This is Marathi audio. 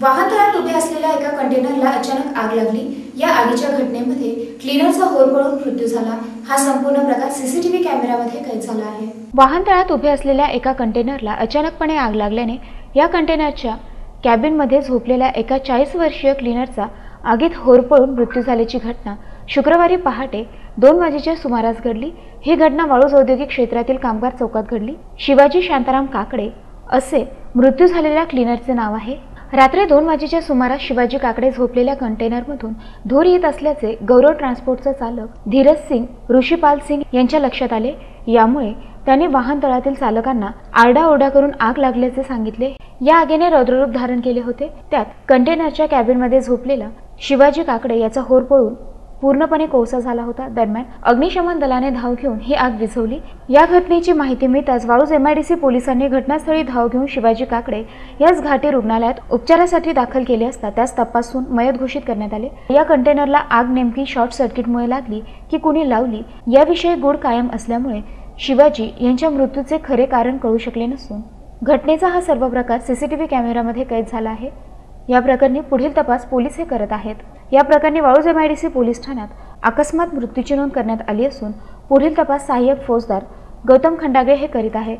वाहनतळात उभे असलेल्या एका कंटेनरला अचानक आग लागली. या आगीच्या घटनेमध्ये क्लिनरचा होरपळून मृत्यू झाला. हा संपूर्ण प्रकार सीसीटीव्ही कॅमेऱ्यामध्ये कैद झाला आहे. वाहनतळात उभे असलेल्या एका कंटेनरला अचानकपणे आग लागल्याने या कंटेनरच्या कॅबिनमध्ये झोपलेल्या एका चाळीस वर्षीय क्लिनरचा आगीत होरपळून मृत्यू झाल्याची घटना शुक्रवारी पहाटे दोन वाजेच्या सुमारास घडली. ही घटना वाळूज औद्योगिक क्षेत्रातील कामगार चौकात घडली. शिवाजी शांताराम काकडे असे मृत्यू झालेल्या क्लिनरचे नाव आहे. रात्री दोन वाजेच्या सुमारास शिवाजी काकडे झोपलेल्या कंटेनरमधून धूर येत असल्याचे गौरव ट्रान्सपोर्टचा चालक धीरज सिंग ऋषीपाल सिंग यांच्या लक्षात आले. यामुळे त्यांनी वाहनतळातील चालकांना आरडाओरडा करून आग लागल्याचे सांगितले. या आगीने रौद्ररूप धारण केले होते. त्यात कंटेनरच्या कॅबिनमध्ये झोपलेला शिवाजी काकडे याचा होर पळून पूर्णपणे कोळसा झाला होता. दरम्यान अग्निशमन दलाने धाव घेऊन ही आग विझवली. या घटनेची माहिती मिळताच वाळूज एमआयडीसी पोलिसांनी घटनास्थळी धाव घेऊन शिवाजी काकडे याच घाटी रुग्णालयात उपचारासाठी दाखल केले असता त्यास तपासून मयत घोषित करण्यात आले. या कंटेनरला आग नेमकी शॉर्ट सर्किटमुळे लागली की कुणी लावली याविषयी गुड कायम असल्यामुळे शिवाजी यांच्या मृत्यूचे खरे कारण कळू शकले नसून घटनेचा हा सर्व प्रकार सीसीटीव्ही कॅमेऱ्यामध्ये कैद झाला आहे. या प्रकरणी पुढील तपास पोलीस हे करत आहेत. या प्रकरणी वाळूज एमआयडीसी पोलीस ठाण्यात अकस्मात मृत्यूची नोंद करण्यात आली असून पुढील तपास सहाय्यक फौजदार गौतम खंडागळे हे करीत आहे